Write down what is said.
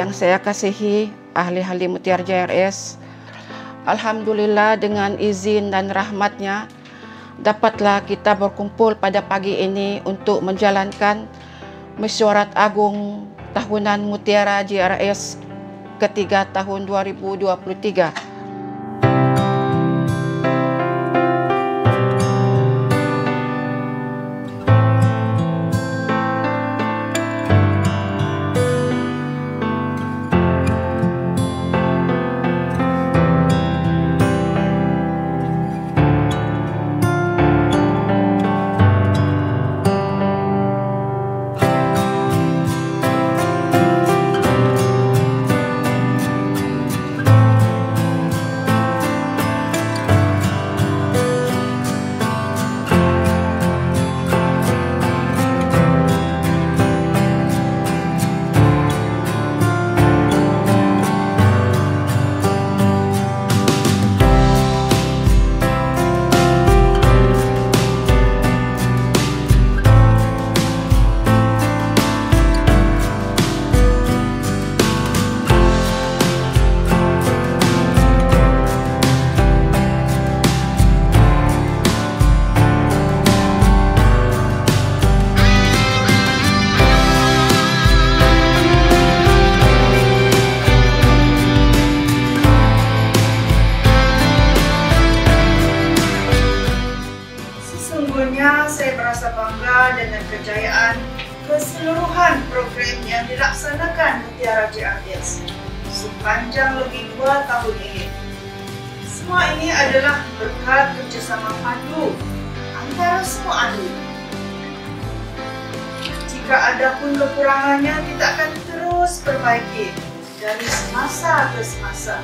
yang saya kasihi ahli-ahli Mutiara JRS. Alhamdulillah dengan izin dan rahmatnya dapatlah kita berkumpul pada pagi ini untuk menjalankan mesyuarat agung tahunan Mutiara JRS ketiga tahun 2023. Saya merasa bangga dengan kejayaan keseluruhan program yang dilaksanakan Mutiara JRS sepanjang lebih dua tahun ini. Semua ini adalah berkat kerjasama padu antara semua ahli. Jika ada pun kekurangannya, kita akan terus perbaiki dari semasa ke semasa.